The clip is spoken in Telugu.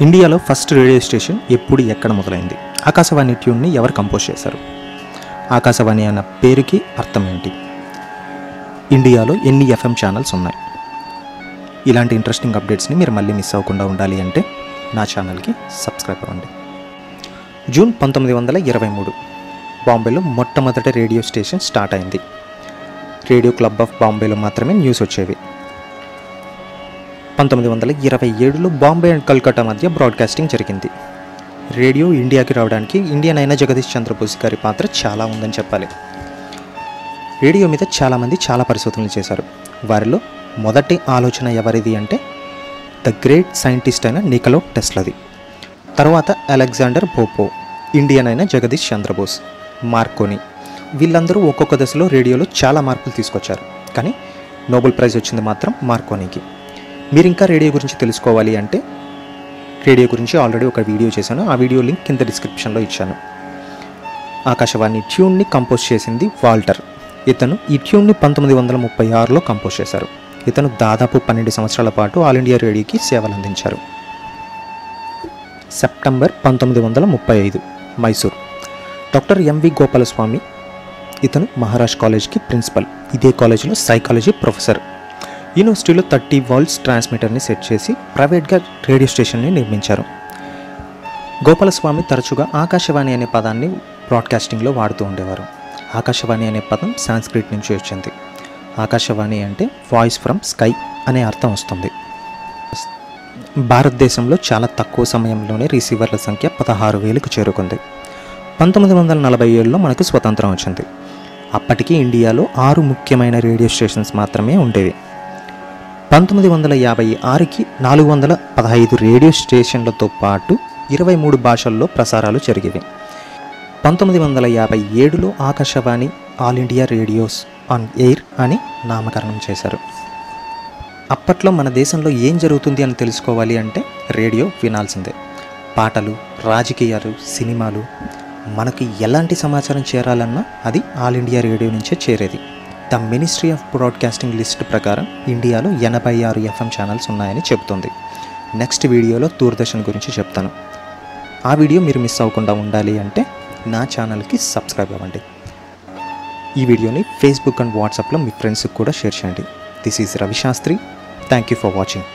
ఇండియాలో ఫస్ట్ రేడియో స్టేషన్ ఎప్పుడు ఎక్కడ మొదలైంది? ఆకాశవాణి ట్యూన్ని ఎవరు కంపోజ్ చేశారు? ఆకాశవాణి అన్న పేరుకి అర్థం ఏంటి ఇండియాలో ఎన్ని ఎఫ్ఎం ఛానల్స్ ఉన్నాయి? ఇలాంటి ఇంట్రెస్టింగ్ అప్డేట్స్ని మీరు మళ్ళీ మిస్ అవ్వకుండా ఉండాలి అంటే నా ఛానల్కి సబ్స్క్రైబ్ అవ్వండి. జూన్ పంతొమ్మిది వందల ఇరవై మూడు బాంబేలో మొట్టమొదటి రేడియో స్టేషన్ స్టార్ట్ అయింది. రేడియో క్లబ్ ఆఫ్ బాంబేలో మాత్రమే న్యూస్ వచ్చేవి. పంతొమ్మిది వందల ఇరవై ఏడులో బాంబే అండ్ కల్కట్టా మధ్య బ్రాడ్కాస్టింగ్ జరిగింది. రేడియో ఇండియాకి రావడానికి ఇండియన్ అయిన జగదీష్ చంద్రబోస్ గారి పాత్ర చాలా ఉందని చెప్పాలి. రేడియో మీద చాలామంది చాలా పరిశోధనలు చేశారు. వారిలో మొదటి ఆలోచన ఎవరిది అంటే ద గ్రేట్ సైంటిస్ట్ అయిన నికలో టెస్లది. తర్వాత అలెగ్జాండర్ పోపో ఇండియన్ అయిన జగదీష్ చంద్రబోస్ మార్కోని. వీళ్ళందరూ ఒక్కొక్క దశలో రేడియోలో చాలా మార్పులు తీసుకొచ్చారు. కానీ నోబెల్ ప్రైజ్ వచ్చింది మాత్రం మార్కోనీకి. మీరు ఇంకా రేడియో గురించి తెలుసుకోవాలి అంటే రేడియో గురించి ఆల్రెడీ ఒక వీడియో చేశాను. ఆ వీడియో లింక్ కింద డిస్క్రిప్షన్లో ఇచ్చాను. ఆకాశవాణి ట్యూన్ని కంపోజ్ చేసింది వాల్టర్. ఇతను ఈ ట్యూన్ని పంతొమ్మిది వందల ముప్పై ఆరులో కంపోజ్ చేశారు. ఇతను దాదాపు పన్నెండు సంవత్సరాల పాటు ఆల్ ఇండియా రేడియోకి సేవలు అందించారు. సెప్టెంబర్ పంతొమ్మిది వందల ముప్పై ఐదు మైసూర్. డాక్టర్ ఎంవి గోపాలస్వామి ఇతను మహారాజ్ కాలేజ్కి ప్రిన్సిపల్. ఇదే కాలేజీలో సైకాలజీ ప్రొఫెసర్. యూనివర్సిటీలో థర్టీ వాల్స్ ట్రాన్స్మిటర్ని సెట్ చేసి ప్రైవేట్గా రేడియో స్టేషన్ని నిర్మించారు. గోపాలస్వామి తరచుగా ఆకాశవాణి అనే పదాన్ని బ్రాడ్కాస్టింగ్లో వాడుతూ ఉండేవారు. ఆకాశవాణి అనే పదం సాంస్క్రిట్ నుంచి వచ్చింది. ఆకాశవాణి అంటే వాయిస్ ఫ్రమ్ స్కై అనే అర్థం వస్తుంది. భారతదేశంలో చాలా తక్కువ సమయంలోనే రిసీవర్ల సంఖ్య పదహారు వేలకు చేరుకుంది. పంతొమ్మిది వందల నలభై ఏడులో మనకు స్వతంత్రం వచ్చింది. అప్పటికి ఇండియాలో ఆరు ముఖ్యమైన రేడియో స్టేషన్స్ మాత్రమే ఉండేవి. పంతొమ్మిది వందల యాభై ఆరుకి నాలుగు వందల పదహైదు రేడియో స్టేషన్లతో పాటు ఇరవై మూడు భాషల్లో ప్రసారాలు జరిగేవి. పంతొమ్మిది వందల యాభై ఏడులో Akashvani all India radios on air అని నామకరణం చేశారు. అప్పట్లో మన దేశంలో ఏం జరుగుతుంది అని తెలుసుకోవాలి అంటే రేడియో వినాల్సిందే. పాటలు రాజకీయాలు సినిమాలు మనకి ఎలాంటి సమాచారం చేరాలన్నా అది ఆల్ ఇండియా రేడియో నుంచే చేరేది. The ministry of broadcasting list ప్రకారం ఇండియాలో ఎనభై ఆరు ఎఫ్ఎం ఛానల్స్ ఉన్నాయని చెబుతుంది. నెక్స్ట్ వీడియోలో దూరదర్శన్ గురించి చెప్తాను. ఆ వీడియో మీరు మిస్ అవ్వకుండా ఉండాలి అంటే నా ఛానల్కి సబ్స్క్రైబ్ అవ్వండి. ఈ వీడియోని ఫేస్బుక్ అండ్ వాట్సాప్లో మీ ఫ్రెండ్స్కి కూడా షేర్ చేయండి. This is Ravi Shastri. Thank you for watching.